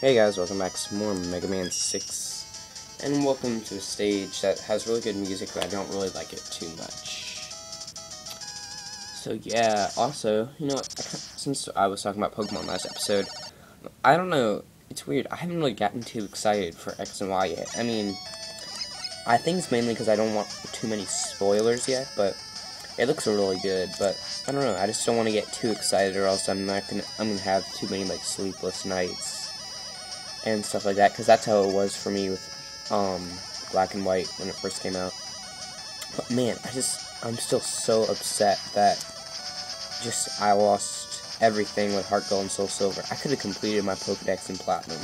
Hey guys, welcome back to more Mega Man 6. And welcome to a stage that has really good music, but I don't really like it too much. So yeah, also, you know, since I was talking about Pokemon last episode, I don't know, it's weird, I haven't really gotten too excited for X and Y yet. I mean, I think it's mainly because I don't want too many spoilers yet, but it looks really good, but I don't know, I just don't want to get too excited or else I'm not gonna, I'm gonna have too many, like, sleepless nights and stuff like that, because that's how it was for me with um, Black and White when it first came out. But man, I just, I'm still so upset that just I lost everything with Heart Gold and Soul Silver. I could have completed my Pokedex in Platinum,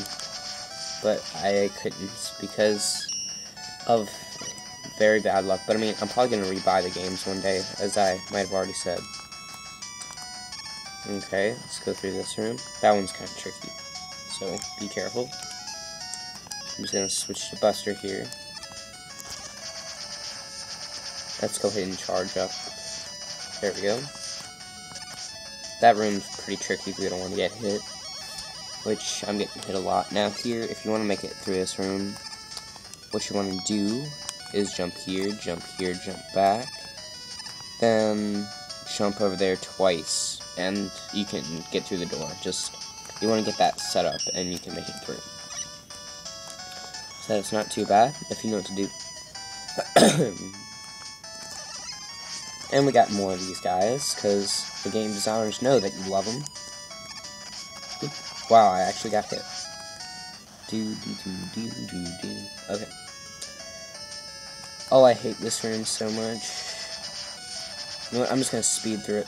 but I couldn't because of very bad luck. But I mean, I'm probably going to rebuy the games one day, as I might have already said. Okay, let's go through this room. That one's kind of tricky so be careful. I'm just gonna switch to Buster here. Let's go ahead and charge up. There we go. That room's pretty tricky if we don't want to get hit. Which, I'm getting hit a lot. Now here, if you want to make it through this room, what you want to do is jump here, jump here, jump back. Then, jump over there twice, and you can get through the door. Just you want to get that set up and you can make it through. So it's not too bad if you know what to do. and we got more of these guys because the game designers know that you love them. Wow, I actually got hit. Do do do do do do. Okay. Oh, I hate this room so much. You know? I'm just gonna speed through it.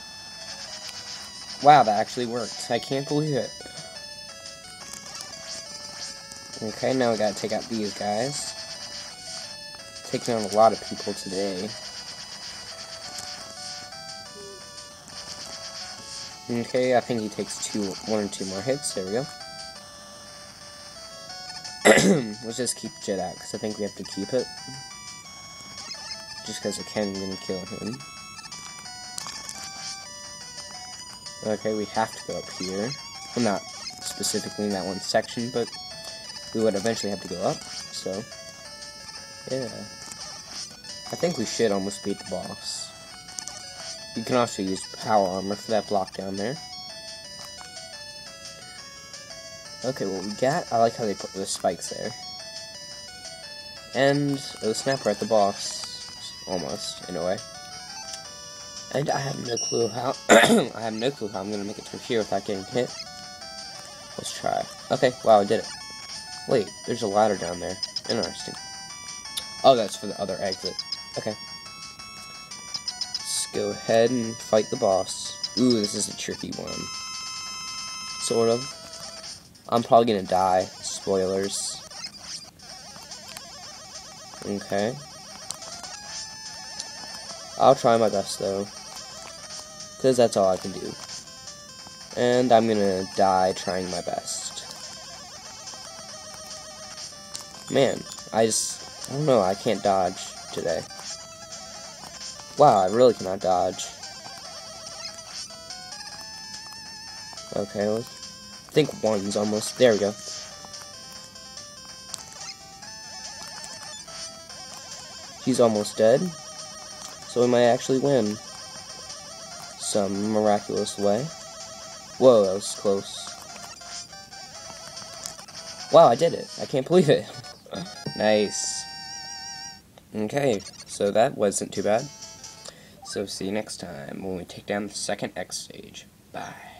Wow, that actually worked. I can't believe it. Okay, now we gotta take out these guys. Taking on a lot of people today. Okay, I think he takes two, one or two more hits. There we go. Let's just keep Jet out, because I think we have to keep it. Just because I can gonna kill him. Okay, we have to go up here. Well, not specifically in that one section, but we would eventually have to go up, so, yeah. I think we should almost beat the boss. You can also use power armor for that block down there. Okay, what we got, I like how they put the spikes there. And, oh snap, we're at the boss. Almost, in a way. And I have no clue how, I have no clue how I'm gonna make it through here without getting hit. Let's try. Okay, wow, I did it. Wait, there's a ladder down there. Interesting. Oh, that's for the other exit. Okay. Let's go ahead and fight the boss. Ooh, this is a tricky one. Sort of. I'm probably gonna die. Spoilers. Okay. I'll try my best, though. Because that's all I can do. And I'm gonna die trying my best. Man, I just, I don't know, I can't dodge today. Wow, I really cannot dodge. Okay, let's, I think one's almost, there we go. He's almost dead, so we might actually win. Some miraculous way. Whoa, that was close. Wow, I did it. I can't believe it. Nice. Okay, so that wasn't too bad. So see you next time when we take down the second X stage. Bye.